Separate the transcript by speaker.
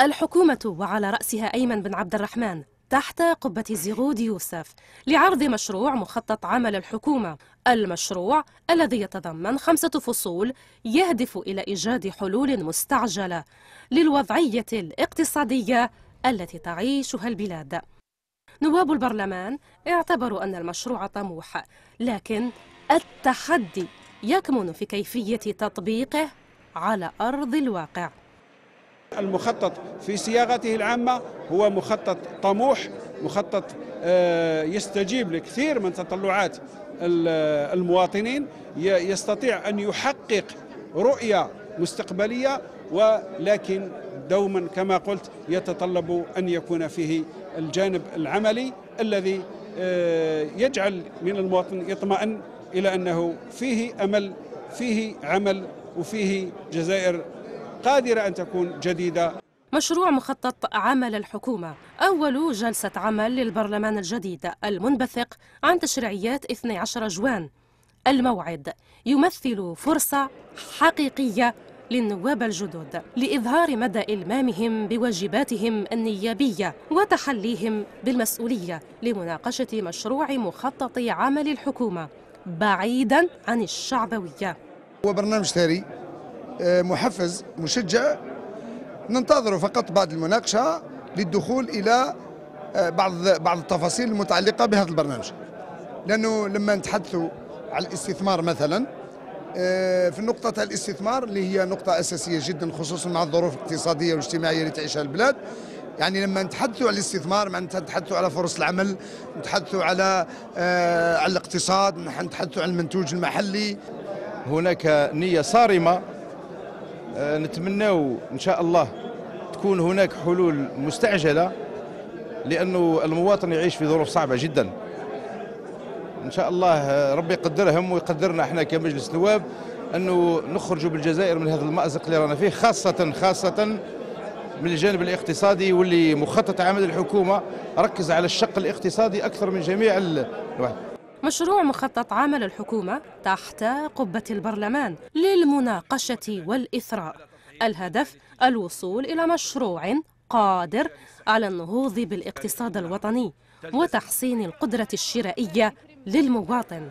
Speaker 1: الحكومة وعلى رأسها أيمن بن عبد الرحمن تحت قبة زيغود يوسف لعرض مشروع مخطط عمل الحكومة. المشروع الذي يتضمن خمسة فصول يهدف إلى إيجاد حلول مستعجلة للوضعية الاقتصادية التي تعيشها البلاد. نواب البرلمان اعتبروا أن المشروع طموح لكن التحدي يكمن في كيفية تطبيقه على أرض الواقع.
Speaker 2: المخطط في صياغته العامة هو مخطط طموح مخطط آه، يستجيب لكثير من تطلعات المواطنين يستطيع أن يحقق رؤية مستقبلية ولكن دوما كما قلت يتطلب أن يكون فيه الجانب العملي الذي آه، يجعل من المواطن يطمئن إلى أنه فيه أمل فيه عمل وفيه جزائر قادرة أن تكون جديدة.
Speaker 1: مشروع مخطط عمل الحكومة. أول جلسة عمل للبرلمان الجديد المنبثق عن تشريعيات 12 جوان. الموعد يمثل فرصة حقيقية للنواب الجدد لإظهار مدى إلمامهم بواجباتهم النيابية وتحليهم بالمسؤولية لمناقشة مشروع مخطط عمل الحكومة بعيدا عن الشعبوية.
Speaker 3: هو برنامج ثري. محفز مشجع ننتظر فقط بعد المناقشة للدخول إلى آه، بعض بعض التفاصيل المتعلقة بهذا البرنامج. لأنه لما نتحدثوا على الاستثمار مثلا آه، في نقطة الاستثمار اللي هي نقطة أساسية جدا خصوصا مع الظروف الاقتصادية والاجتماعية اللي تعيشها البلاد. يعني لما نتحدثوا على الاستثمار معناتها نتحدثوا على فرص العمل نتحدثوا على آه على الاقتصاد نتحدثوا على المنتوج المحلي.
Speaker 4: هناك نية صارمة نتمناو إن شاء الله تكون هناك حلول مستعجلة لأنه المواطن يعيش في ظروف صعبة جدا. إن شاء الله آه، ربي يقدرهم ويقدرنا إحنا كمجلس نواب أنه نخرجوا بالجزائر من هذا المأزق اللي رانا فيه خاصة خاصة من الجانب الاقتصادي واللي مخطط عمل الحكومة ركز على الشق الاقتصادي أكثر من جميع الواحد
Speaker 1: مشروع مخطط عمل الحكومة تحت قبة البرلمان للمناقشة والإثراء. الهدف الوصول إلى مشروع قادر على النهوض بالاقتصاد الوطني وتحسين القدرة الشرائية للمواطن.